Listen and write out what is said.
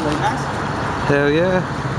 Hell yeah.